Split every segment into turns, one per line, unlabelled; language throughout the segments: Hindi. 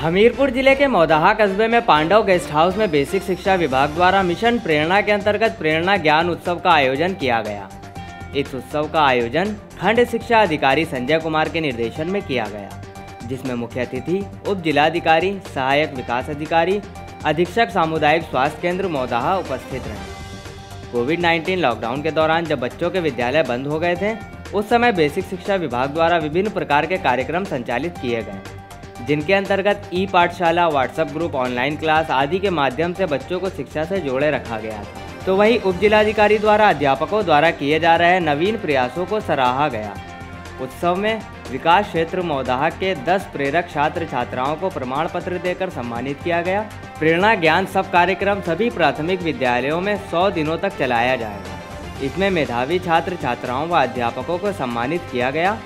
हमीरपुर ज़िले के मौदाहा कस्बे में पांडव गेस्ट हाउस में बेसिक शिक्षा विभाग द्वारा मिशन प्रेरणा के अंतर्गत प्रेरणा ज्ञान उत्सव का आयोजन किया गया। इस उत्सव का आयोजन खंड शिक्षा अधिकारी संजय कुमार के निर्देशन में किया गया, जिसमें मुख्य अतिथि, उप जिलाधिकारी, सहायक विकास अधिकारी, अधीक्षक सामुदायिक स्वास्थ्य केंद्र मौदाहा उपस्थित रहे। कोविड 19 लॉकडाउन के दौरान जब बच्चों के विद्यालय बंद हो गए थे, उस समय बेसिक शिक्षा विभाग द्वारा विभिन्न प्रकार के कार्यक्रम संचालित किए गए। जिनके अंतर्गत ई पाठशाला व्हाट्सएप ग्रुप ऑनलाइन क्लास आदि के माध्यम से बच्चों को शिक्षा से जोड़े रखा गया था। तो वहीं उप जिलाधिकारी द्वारा अध्यापकों द्वारा किए जा रहे नवीन प्रयासों को सराहा गया। उत्सव में विकास क्षेत्र मौदाहा के 10 प्रेरक छात्र छात्राओं को प्रमाण पत्र देकर सम्मानित किया गया। प्रेरणा ज्ञान सब कार्यक्रम सभी प्राथमिक विद्यालयों में 100 दिनों तक चलाया जाएगा। इसमें मेधावी छात्र छात्राओं व अध्यापकों को सम्मानित किया गया।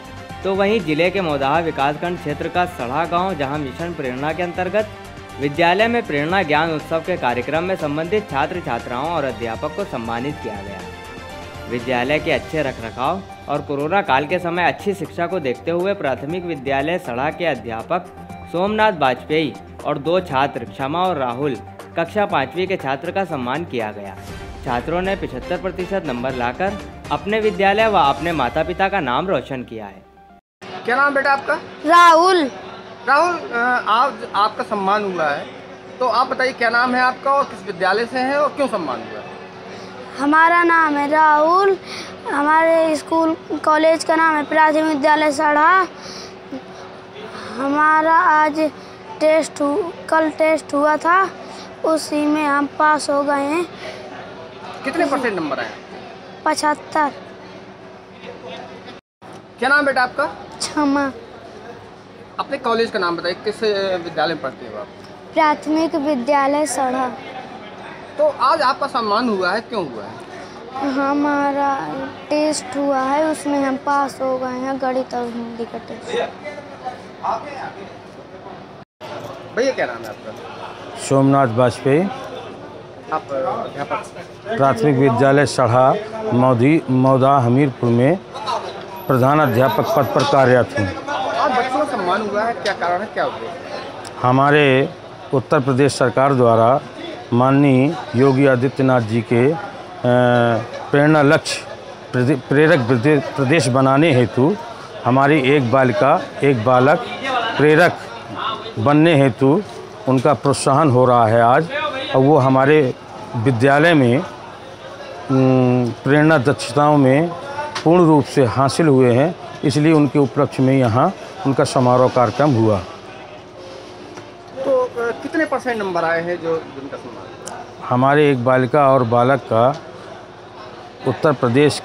तो वहीं ज़िले के मौदाहा विकासखंड क्षेत्र का सड़ा गाँव, जहाँ मिशन प्रेरणा के अंतर्गत विद्यालय में प्रेरणा ज्ञान उत्सव के कार्यक्रम में संबंधित छात्र छात्राओं और अध्यापक को सम्मानित किया गया। विद्यालय के अच्छे रखरखाव और कोरोना काल के समय अच्छी शिक्षा को देखते हुए प्राथमिक विद्यालय सड़ा के अध्यापक सोमनाथ वाजपेयी और दो छात्र, क्षमा और राहुल, कक्षा पाँचवीं के छात्र का सम्मान किया गया। छात्रों ने पिछहत्तर प्रतिशत नंबर लाकर अपने विद्यालय व अपने माता पिता का नाम रोशन किया है।
क्या नाम बेटा आपका?
राहुल।
राहुल आज आपका सम्मान हुआ है। तो आप बताइए क्या नाम है आपका और किस विद्यालय से है और क्यों सम्मान हुआ है?
हमारा नाम है राहुल। हमारे स्कूल कॉलेज का नाम है प्राथमिक विद्यालय सड़ा हमारा आज टेस्ट हु, कल टेस्ट हुआ था। उसी में हम पास हो गए हैं।
कितने परसेंट नंबर आए?
पचहत्तर।
क्या नाम बेटा आपका?
क्षमा।
अपने कॉलेज का नाम बताइए किस विद्यालय में पढ़ते हो आप?
प्राथमिक विद्यालय सड़ा
तो आज आपका सम्मान हुआ है क्यों हुआ है?
हमारा टेस्ट हुआ है उसमें हम पास हो गए हैं गणित और हिंदी का टेस्ट।
भैया क्या नाम है आपका?
सोमनाथ वाजपेयी।
आप
प्राथमिक विद्यालय सढ़ा मौदी मौदा हमीरपुर में प्रधान अध्यापक पद पर कार्यरत हूँ।
आज बच्चों का सम्मान हुआ है क्या कारण है क्या उद्देश्य?
हमारे उत्तर प्रदेश सरकार द्वारा माननीय योगी आदित्यनाथ जी के प्रेरणा लक्ष्य प्रेरक प्रदेश बनाने हेतु हमारी एक बालिका एक बालक प्रेरक बनने हेतु उनका प्रोत्साहन हो रहा है आज और वो हमारे विद्यालय में प्रेरणा दक्षताओं में पूर्ण रूप से हासिल हुए हैं इसलिए उनके उपलक्ष्य में यहाँ उनका समारोह कार्यक्रम हुआ।
तो कितने परसेंट नंबर आए हैं जो जिनका
हमारे एक बालिका और बालक का उत्तर प्रदेश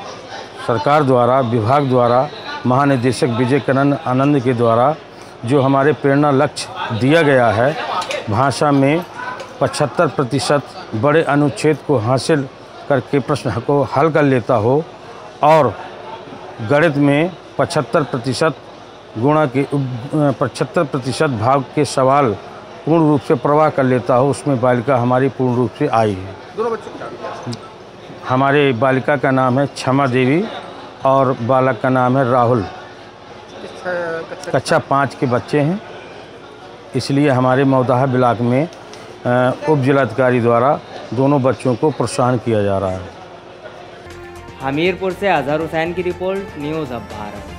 सरकार द्वारा विभाग द्वारा महानिदेशक विजय करण आनंद के द्वारा जो हमारे प्रेरणा लक्ष्य दिया गया है भाषा में पचहत्तर प्रतिशत बड़े अनुच्छेद को हासिल करके प्रश्न को हल कर लेता हो और गणित में पचहत्तर प्रतिशत गुणा के पचहत्तर प्रतिशत भाग के सवाल पूर्ण रूप से प्रवाह कर लेता हो उसमें बालिका हमारी पूर्ण रूप से आई है।
दोनों बच्चों?
हमारे बालिका का नाम है क्षमा देवी और बालक का नाम है राहुल।
कक्षा
कक्षा पाँच के बच्चे हैं इसलिए हमारे मौदाहा ब्लाक में उप जिलाधिकारी द्वारा दोनों बच्चों को प्रोत्साहन किया जा रहा है।
हमीरपुर से अजहर हुसैन की रिपोर्ट न्यूज़ अब भारत।